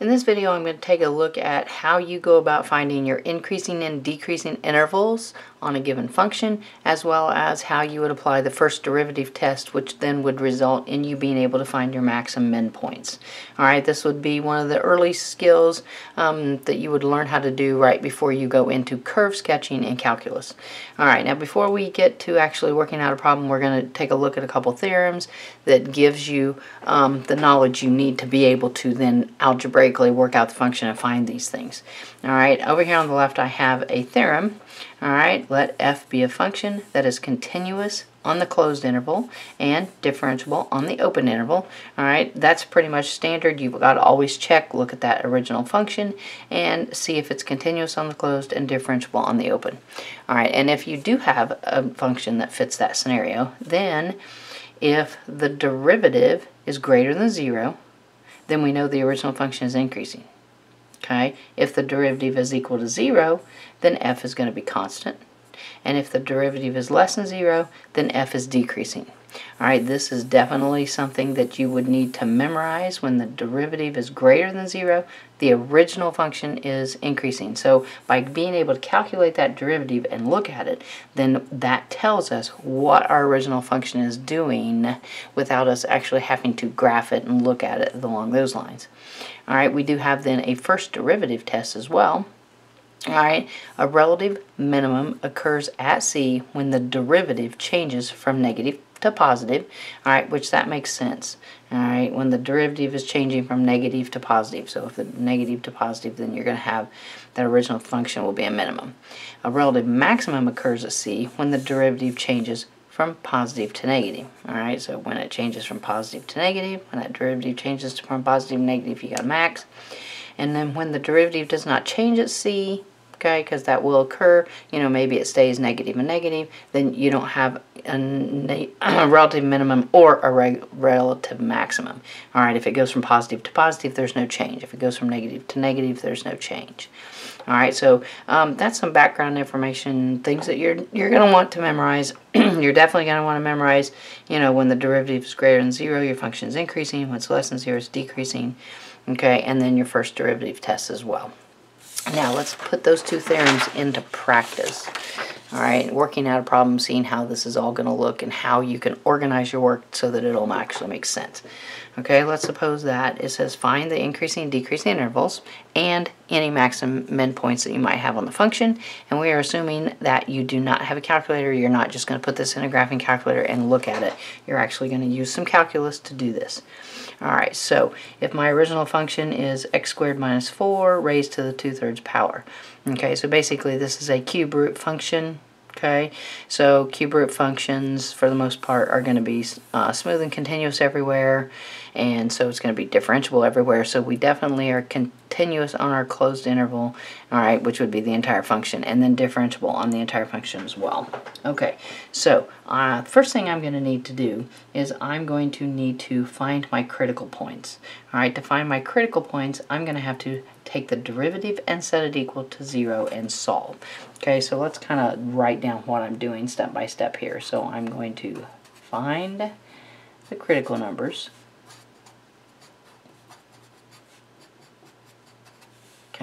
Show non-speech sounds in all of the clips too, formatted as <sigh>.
In this video, I'm going to take a look at how you go about finding your increasing and decreasing intervals on a given function, as well as how you would apply the first derivative test, which then would result in you being able to find your max and min points. All right, this would be one of the early skills um, that you would learn how to do right before you go into curve sketching in calculus. All right, now before we get to actually working out a problem, we're going to take a look at a couple theorems that gives you um, the knowledge you need to be able to then algebraically work out the function and find these things. All right, over here on the left I have a theorem all right, let f be a function that is continuous on the closed interval and differentiable on the open interval. All right, that's pretty much standard. You've got to always check, look at that original function, and see if it's continuous on the closed and differentiable on the open. All right, and if you do have a function that fits that scenario, then if the derivative is greater than zero, then we know the original function is increasing. Okay, if the derivative is equal to 0, then f is going to be constant. And if the derivative is less than 0, then f is decreasing. Alright, this is definitely something that you would need to memorize when the derivative is greater than 0. The original function is increasing. So by being able to calculate that derivative and look at it, then that tells us what our original function is doing without us actually having to graph it and look at it along those lines. Alright, we do have then a first derivative test as well. Alright, a relative minimum occurs at C when the derivative changes from negative to positive, alright, which that makes sense. Alright, when the derivative is changing from negative to positive. So if the negative to positive, then you're going to have that original function will be a minimum. A relative maximum occurs at C when the derivative changes from positive to negative. Alright, so when it changes from positive to negative, when that derivative changes from positive to negative, you got a max. And then when the derivative does not change at C, okay, because that will occur, you know, maybe it stays negative and negative, then you don't have a, a <clears throat> relative minimum or a relative maximum. All right, if it goes from positive to positive, there's no change. If it goes from negative to negative, there's no change. All right, so um, that's some background information, things that you're you're going to want to memorize. <clears throat> you're definitely going to want to memorize, you know, when the derivative is greater than zero, your function is increasing. When it's less than zero, it's decreasing. Okay, and then your first derivative test as well. Now let's put those two theorems into practice. All right, working out a problem, seeing how this is all going to look and how you can organize your work so that it'll actually make sense. Okay, let's suppose that it says find the increasing and decreasing intervals and any maximum min points that you might have on the function. And we are assuming that you do not have a calculator. You're not just going to put this in a graphing calculator and look at it. You're actually going to use some calculus to do this. Alright, so if my original function is x squared minus 4 raised to the 2 thirds power. Okay, so basically this is a cube root function Okay, so cube root functions for the most part are going to be uh, smooth and continuous everywhere, and so it's going to be differentiable everywhere. So we definitely are continuous on our closed interval, all right, which would be the entire function, and then differentiable on the entire function as well. Okay, so uh, first thing I'm going to need to do is I'm going to need to find my critical points. All right, to find my critical points, I'm going to have to take the derivative and set it equal to zero and solve. Okay, so let's kind of write down what I'm doing step by step here. So I'm going to find the critical numbers.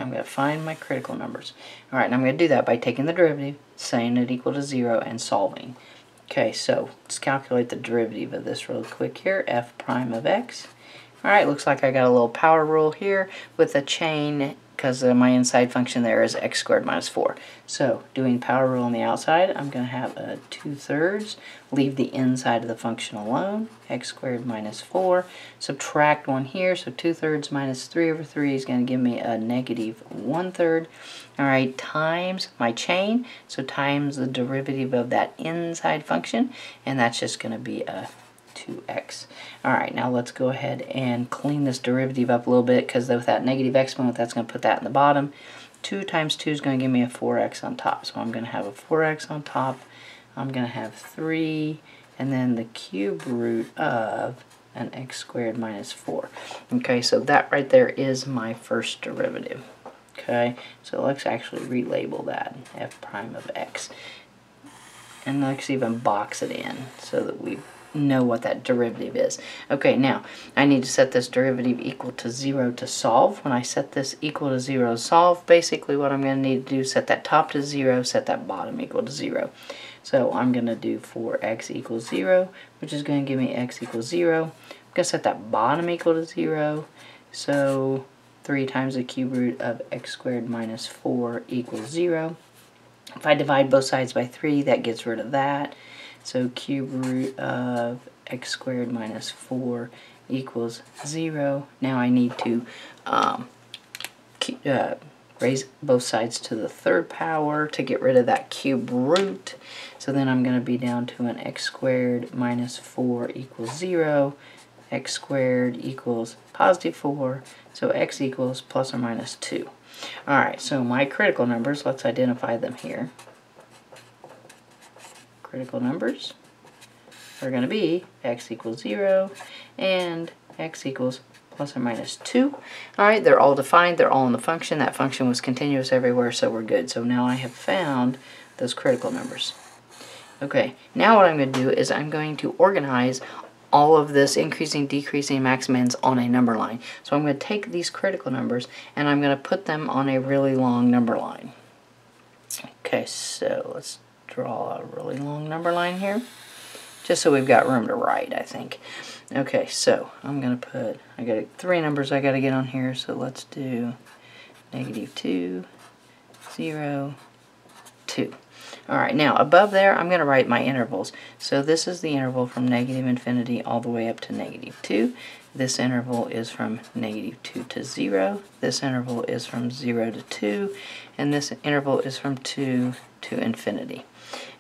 I'm going to find my critical numbers. All right, and I'm going to do that by taking the derivative, saying it equal to zero, and solving. Okay, so let's calculate the derivative of this real quick here, f prime of x. Alright, looks like I got a little power rule here with a chain because my inside function there is x squared minus 4. So doing power rule on the outside, I'm going to have a 2 thirds, leave the inside of the function alone, x squared minus 4, subtract 1 here, so 2 thirds minus 3 over 3 is going to give me a negative 1 third. Alright, times my chain, so times the derivative of that inside function, and that's just going to be a 2x. Alright, now let's go ahead and clean this derivative up a little bit because with that negative exponent, that's going to put that in the bottom. 2 times 2 is going to give me a 4x on top. So I'm going to have a 4x on top. I'm going to have 3 and then the cube root of an x squared minus 4. Okay, so that right there is my first derivative. Okay, so let's actually relabel that f prime of x. And let's even box it in so that we know what that derivative is. Okay, now I need to set this derivative equal to 0 to solve. When I set this equal to 0 to solve, basically what I'm going to need to do is set that top to 0, set that bottom equal to 0. So I'm going to do for x equals 0, which is going to give me x equals 0. I'm going to set that bottom equal to 0. So 3 times the cube root of x squared minus 4 equals 0. If I divide both sides by 3, that gets rid of that. So cube root of x squared minus 4 equals 0. Now I need to um, keep, uh, raise both sides to the third power to get rid of that cube root. So then I'm going to be down to an x squared minus 4 equals 0. x squared equals positive 4. So x equals plus or minus 2. Alright, so my critical numbers, let's identify them here critical numbers are going to be x equals 0 and x equals plus or minus 2. Alright, they're all defined, they're all in the function. That function was continuous everywhere, so we're good. So now I have found those critical numbers. Okay, now what I'm going to do is I'm going to organize all of this increasing, decreasing, maximins on a number line. So I'm going to take these critical numbers and I'm going to put them on a really long number line. Okay, so let's draw a really long number line here. Just so we've got room to write, I think. Okay, so I'm going to put, I got three numbers I got to get on here, so let's do negative 2, 0, 2. Alright, now above there I'm going to write my intervals. So this is the interval from negative infinity all the way up to negative 2. This interval is from negative 2 to 0. This interval is from 0 to 2. And this interval is from 2 to infinity.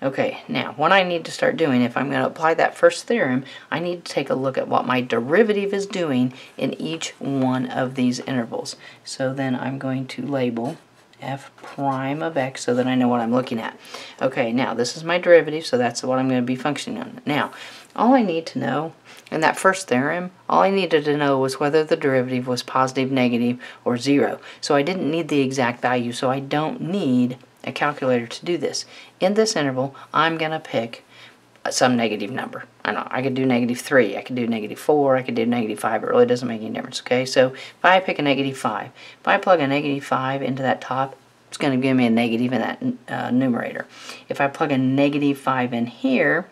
Okay, now what I need to start doing, if I'm going to apply that first theorem, I need to take a look at what my derivative is doing in each one of these intervals. So then I'm going to label f prime of x so that I know what I'm looking at. Okay, now this is my derivative, so that's what I'm going to be functioning on. Now, all I need to know in that first theorem, all I needed to know was whether the derivative was positive, negative, or zero. So I didn't need the exact value, so I don't need a calculator to do this. In this interval, I'm going to pick some negative number. I know, I could do negative 3, I could do negative 4, I could do negative 5. It really doesn't make any difference, okay? So if I pick a negative 5, if I plug a negative 5 into that top, it's going to give me a negative in that uh, numerator. If I plug a negative 5 in here,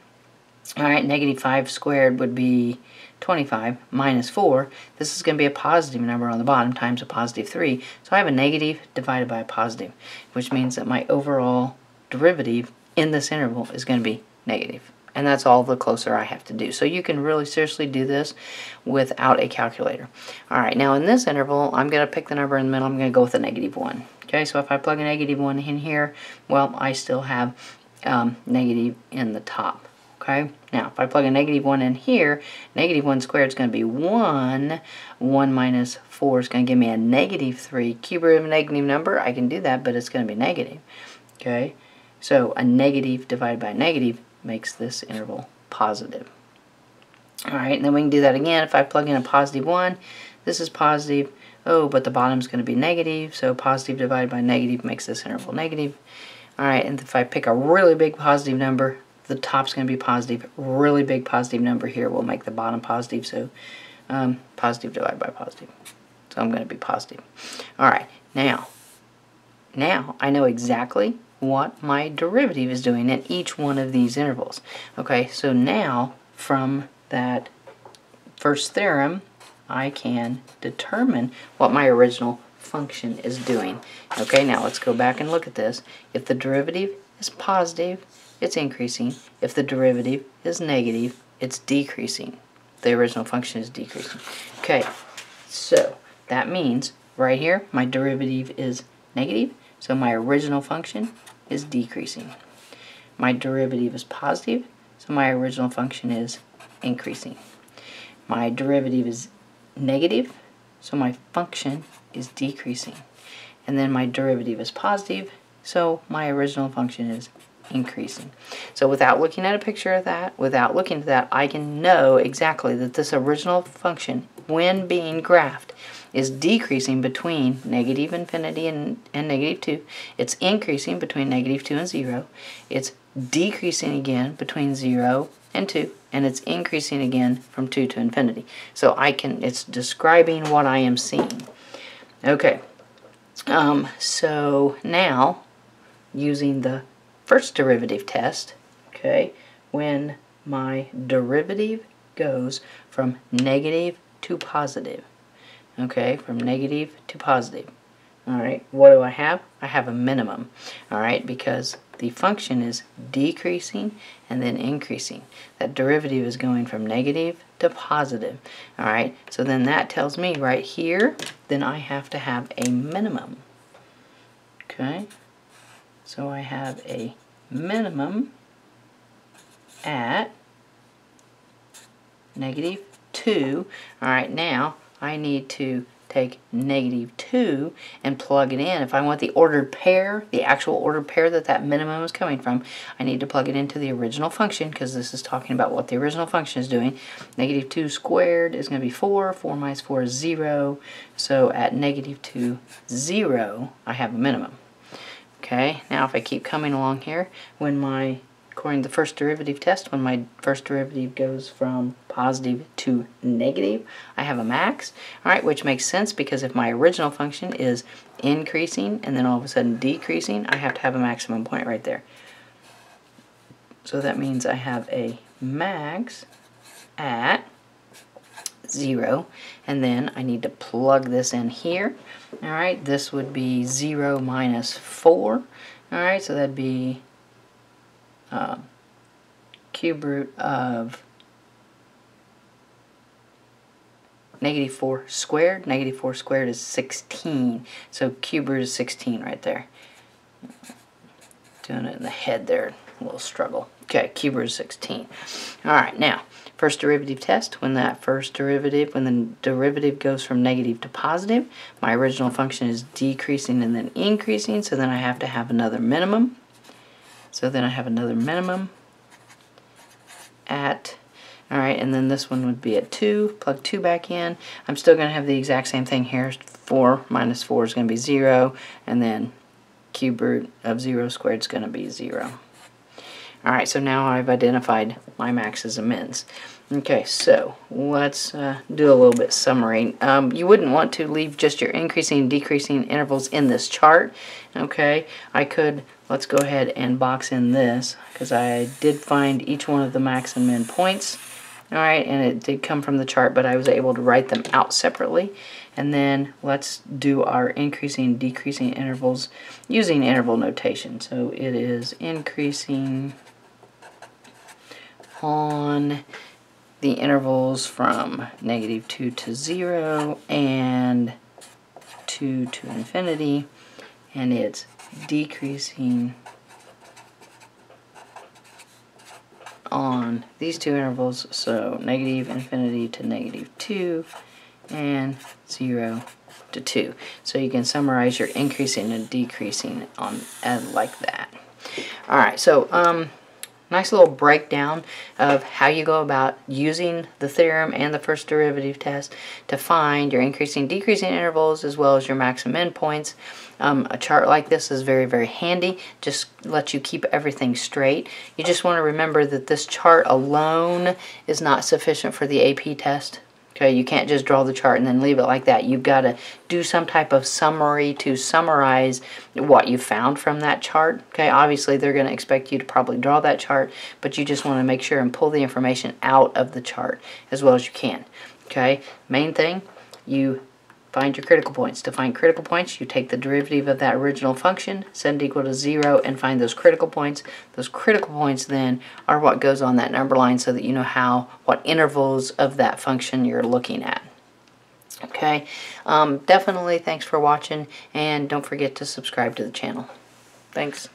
all right, negative 5 squared would be 25 minus 4. This is going to be a positive number on the bottom times a positive 3. So I have a negative divided by a positive, which means that my overall derivative in this interval is going to be negative. And that's all the closer I have to do. So you can really seriously do this without a calculator. All right, now in this interval, I'm going to pick the number in the middle. I'm going to go with a negative 1. Okay, so if I plug a negative 1 in here, well, I still have um, negative in the top okay? Now, if I plug a negative 1 in here, negative 1 squared is going to be 1. 1 minus 4 is going to give me a negative 3. Cube root of a negative number, I can do that, but it's going to be negative, okay? So a negative divided by a negative makes this interval positive. All right, and then we can do that again. If I plug in a positive 1, this is positive. Oh, but the bottom is going to be negative, so positive divided by negative makes this interval negative. All right, and if I pick a really big positive number, the top's going to be positive. Really big positive number here will make the bottom positive, so um, positive divided by positive. So I'm going to be positive. All right, now, now I know exactly what my derivative is doing in each one of these intervals. Okay, so now from that first theorem, I can determine what my original function is doing. Okay, now let's go back and look at this. If the derivative is positive, it's increasing. If the derivative is negative, it's decreasing. The original function is decreasing. Okay, so that means right here, my derivative is negative, so my original function is decreasing. My derivative is positive, so my original function is increasing. My derivative is negative, so my function is decreasing. And then my derivative is positive, so my original function is increasing. So without looking at a picture of that, without looking at that, I can know exactly that this original function, when being graphed, is decreasing between negative infinity and, and negative 2. It's increasing between negative 2 and 0. It's decreasing again between 0 and 2. and it's increasing again from 2 to infinity. So I can, it's describing what I am seeing. Okay, um, so now using the first derivative test, okay, when my derivative goes from negative to positive, okay, from negative to positive, all right, what do I have? I have a minimum, all right, because the function is decreasing and then increasing. That derivative is going from negative to positive. All right, so then that tells me right here, then I have to have a minimum. Okay, so I have a minimum at negative 2. All right, now I need to take negative 2 and plug it in. If I want the ordered pair, the actual ordered pair that that minimum is coming from, I need to plug it into the original function because this is talking about what the original function is doing. Negative 2 squared is going to be 4. 4 minus 4 is 0. So at negative 2, 0, I have a minimum. Okay, now if I keep coming along here, when my according to the first derivative test, when my first derivative goes from positive to negative, I have a max, all right, which makes sense because if my original function is increasing and then all of a sudden decreasing, I have to have a maximum point right there. So that means I have a max at 0, and then I need to plug this in here. All right, this would be 0 minus 4. All right, so that'd be uh, cube root of negative 4 squared. Negative 4 squared is 16. So cube root is 16 right there. Doing it in the head there. A little struggle. Okay, cube root is 16. Alright, now, first derivative test. When that first derivative, when the derivative goes from negative to positive, my original function is decreasing and then increasing, so then I have to have another minimum. So then I have another minimum at, all right, and then this one would be at 2, plug 2 back in. I'm still going to have the exact same thing here. 4 minus 4 is going to be 0, and then cube root of 0 squared is going to be 0. Alright, so now I've identified my maxes and mins. Okay, so let's uh, do a little bit summary. Um, you wouldn't want to leave just your increasing and decreasing intervals in this chart. Okay, I could let's go ahead and box in this because I did find each one of the max and min points. Alright, and it did come from the chart, but I was able to write them out separately. And then let's do our increasing decreasing intervals using interval notation. So it is increasing on the intervals from negative 2 to 0 and 2 to infinity. And it's decreasing on these two intervals, so negative infinity to negative 2 and 0 to 2. So you can summarize your increasing and decreasing on and like that. Alright, so um, nice little breakdown of how you go about using the theorem and the first derivative test to find your increasing decreasing intervals as well as your max and min points. Um, a chart like this is very, very handy. Just lets you keep everything straight. You just want to remember that this chart alone is not sufficient for the AP test. Okay, you can't just draw the chart and then leave it like that. You've got to do some type of summary to summarize what you found from that chart. Okay, obviously they're going to expect you to probably draw that chart, but you just want to make sure and pull the information out of the chart as well as you can. Okay, main thing, you Find your critical points. To find critical points, you take the derivative of that original function, set it equal to 0, and find those critical points. Those critical points then are what goes on that number line so that you know how, what intervals of that function you're looking at. Okay, um, definitely thanks for watching, and don't forget to subscribe to the channel. Thanks.